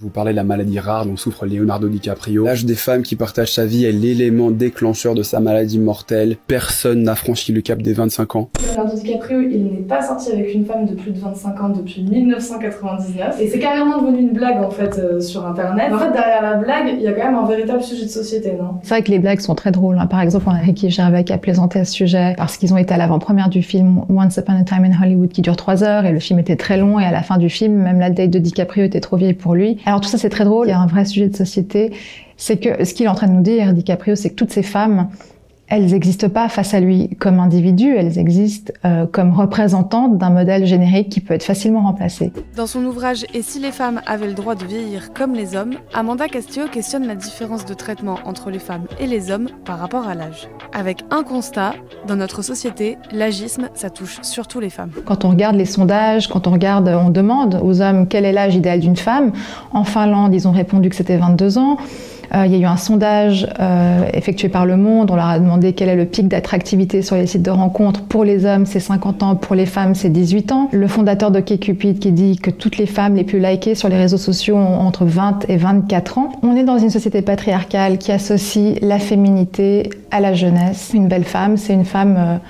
Vous parlez de la maladie rare dont souffre Leonardo DiCaprio. L'âge des femmes qui partagent sa vie est l'élément déclencheur de sa maladie mortelle. Personne n'a franchi le cap des 25 ans. Leonardo DiCaprio, il n'est pas sorti avec une femme de plus de 25 ans depuis 1999. Et c'est carrément devenu une blague en fait euh, sur internet. En fait, derrière la blague, il y a quand même un véritable sujet de société, non? C'est vrai que les blagues sont très drôles. hein. Par exemple, on a Ricky Gervais qui a plaisanté à ce sujet parce qu'ils ont été à l'avant-première du film Once Upon a Time in Hollywood qui dure trois heures et le film était très long et à la fin du film, même la date de DiCaprio était trop vieille pour lui. Alors tout ça c'est très drôle. Il y a un vrai sujet de société. C'est que ce qu'il est en train de nous dire, DiCaprio, c'est que toutes ces femmes, elles n'existent pas face à lui comme individus, elles existent euh, comme représentantes d'un modèle générique qui peut être facilement remplacé. Dans son ouvrage Et si les femmes avaient le droit de vieillir comme les hommes, Amanda Castillo questionne la différence de traitement entre les femmes et les hommes par rapport à l'âge. Avec un constat, dans notre société, l'agisme, ça touche surtout les femmes. Quand on regarde les sondages, quand on regarde, on demande aux hommes quel est l'âge idéal d'une femme. En Finlande, ils ont répondu que c'était 22 ans. Euh, il y a eu un sondage euh, effectué par Le Monde. On leur a demandé quel est le pic d'attractivité sur les sites de rencontres. Pour les hommes, c'est 50 ans. Pour les femmes, c'est 18 ans. Le fondateur de Cupid qui dit que toutes les femmes les plus likées sur les réseaux sociaux ont entre 20 et 24 ans. On est dans une société patriarcale qui associe la féminité à la jeunesse. Une belle femme, c'est une femme...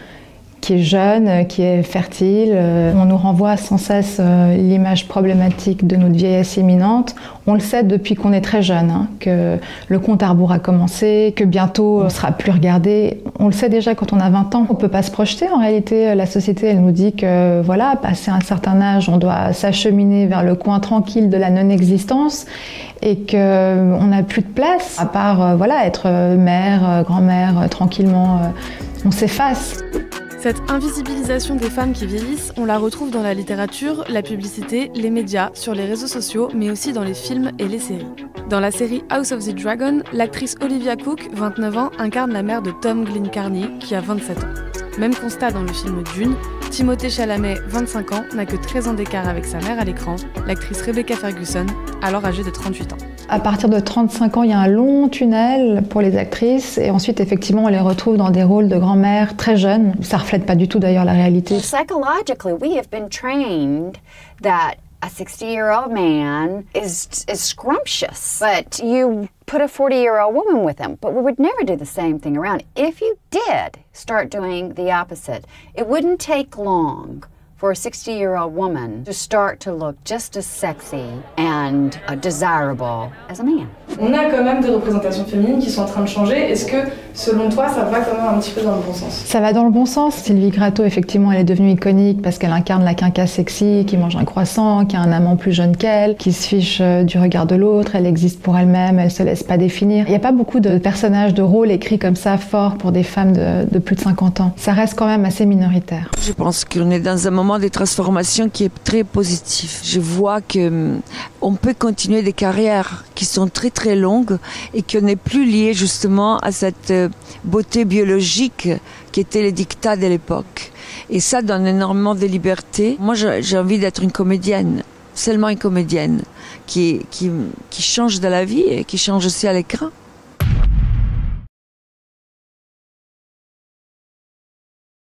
Qui est jeune, euh, qui est fertile. Euh, On nous renvoie sans cesse euh, l'image problématique de notre vieillesse imminente. On le sait depuis qu'on est très jeune, hein, que le compte à rebours a commencé, que bientôt on sera plus regardé. On le sait déjà quand on a 20 ans. On peut pas se projeter. En réalité, la société, elle nous dit que voilà, passé un certain âge, on doit s'acheminer vers le coin tranquille de la non-existence et que on n'a plus de place à part voilà être mère, grand-mère tranquillement. on s'efface. Cette invisibilisation des femmes qui vieillissent, on la retrouve dans la littérature, la publicité, les médias, sur les réseaux sociaux, mais aussi dans les films et les séries. Dans la série House of the Dragon, l'actrice Olivia Cook, 29 ans, incarne la mère de Tom Glencarnier, qui a 27 ans. Même constat dans le film Dune, Timothée Chalamet, 25 ans, n'a que 13 ans d'écart avec sa mère à l'écran, l'actrice Rebecca Ferguson, alors âgée de 38 ans. À partir de 35 ans, il y a un long tunnel pour les actrices et ensuite, effectivement, on les retrouve dans des rôles de grand-mère très jeunes. Ça reflète pas du tout d'ailleurs la réalité. Psychologically, we have been trained that a 60 year old man is, is scrumptious, but you put a 40 year old woman with him. But we would never do the same thing around. If you did start doing the opposite, it wouldn't take long for a 60 year old woman to start to look just as sexy and uh, desirable as a man. On a quand même des représentations féminines qui sont en train de changer. Est-ce que, selon toi, ça va quand même un petit peu dans le bon sens? Ça va dans le bon sens. Sylvie Gratto, effectivement, elle est devenue iconique parce qu'elle incarne la quinca sexy qui mange un croissant, qui a un amant plus jeune qu'elle, qui se fiche euh, du regard de l'autre, elle existe pour elle-même, elle se laisse pas définir. Il n'y a pas beaucoup de personnages, de rôles écrits comme ça forts pour des femmes de, de plus de 50 ans. Ça reste quand même assez minoritaire. Je pense qu'on est dans un moment de transformation qui est très positif. Je vois que hum, on peut continuer des carrières qui sont très très longues et qu'on n'est plus lié justement à cette euh, beauté biologique qui était les dictats de l'époque. Et ça donne énormément de liberté. Moi, j'ai envie d'être une comédienne, seulement une comédienne qui, qui, qui change de la vie et qui change aussi à l'écran.